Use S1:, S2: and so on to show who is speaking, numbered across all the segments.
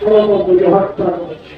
S1: শেখ মুজিব হত্যা করেছে।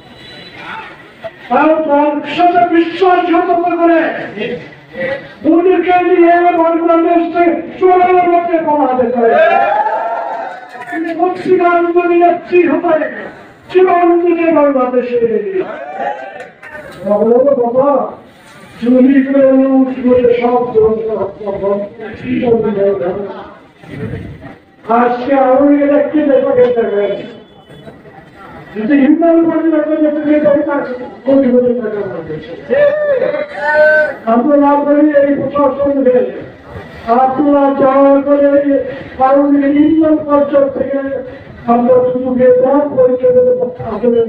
S1: তারপর সাথে বিশ্বাসঘাতকতা করে মোদীকে নিয়ে বাংলাদেশ থেকে চলে যেতে পালাতে পারে সত্যিকারী নেত্রী হতে চিরঞ্জনে বাংলাদেশে বাবা চুরি করে লুট করে সব আজকে আরও একটি দেখা গেছে যদি হিন্দু আপনারা বলি, এই প্রশাসনকে আপনারা যাওয়ার করে কারণ ইন্ডিয়ান কালচার থেকে আমরা শুধু বেতন পরিচয় আসলে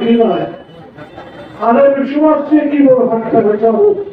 S1: কি নয়। আরে বিশ্ববাস, কি বড় ভাগটা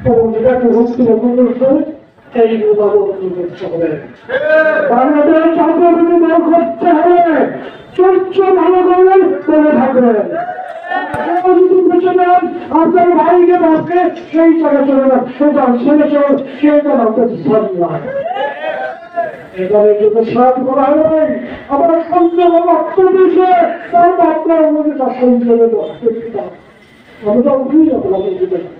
S1: এবং যেটাকে হচ্ছে এই করতে হবে বাংলাদেশ সরকারকে বের করতে হবে। চর্চ ভালো করবেন করে থাকবেন আপনার ভাইকে বাপকে সেই জায়গায় চলে যান সেটা ছেলে চলে সেটা বাপকে নয় এবারে যদি সাত করা হয়, আমার সন্দেহ রক্ত দিয়েছে তার আপনার মধ্যে তার সন্দেহ আমি তো যাব আমাদের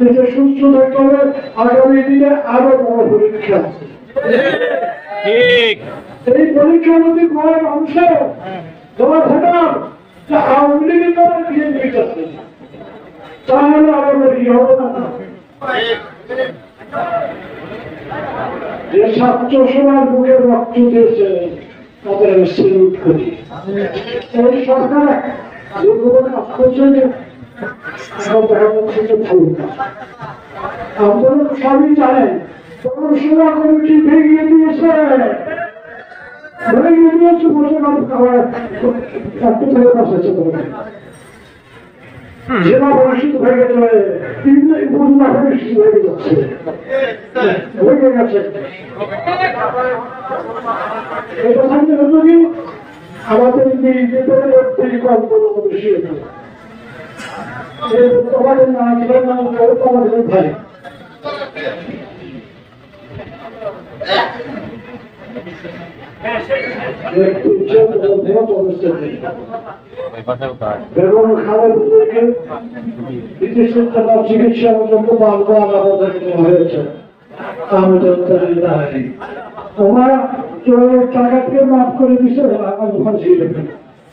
S1: নিজে সুস্থ থাকতে হবে আগামী দিনে আরও বড় পরীক্ষা এই পরীক্ষার মধ্যে কয়েক অংশ তোমার যে আওয়ামী লীগের দ্বারা বিএনপি করছে তাহলে আমাদের কি হবে না যে ছাত্র সমাজ বুকে রক্ত দিয়েছে তাদের সেলুট করি সরকার কাজ করছে যে এখন দেখা যাচ্ছে যে আপনারা সবই জানেন পৌরসভা কমিটি ভেঙে দিয়েছে। ভেঙে দিয়েছে বসে গল্প একটু থেকে বসেছে জেলা পরিষদ হয়ে গেছে বিভিন্ন উপজেলা পরিষদ হয়ে যাচ্ছে। ভেঙে গেছে। এটা থাকতে হতো কি আমাদের নিজেদের মধ্যে কল্পনা বেশি বেগম খালেদাকে বিদেশের জন্য চিকিৎসার জন্য বারবার আমাদের হয়েছে আমি জানতে নাই ওরা যে টাকাকে মাফ করে দিছে আমি ফাঁসি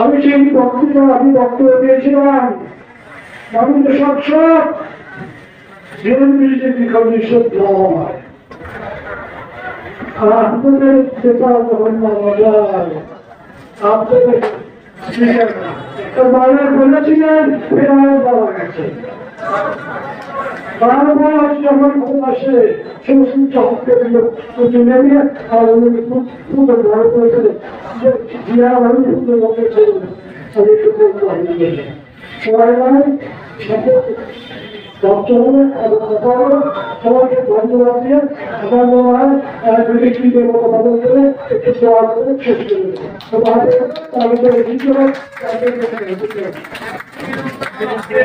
S1: আমি সেই বক্তব্য আমি বক্তব্য দিয়েছিলাম। রবীন্দ্র দেওয়া আর আপনাদের নেতা মারা যায়, আপনাদের গেছে। ঘুম আসে সমস্ত হত্যা দিল তুলে নিয়ে আর উনি খুব সুন্দর বড় করেছিলেন যে জিয়া আমি সুন্দর লোকের ছিল আমি একটু সবাই ধন্যবাদ আমার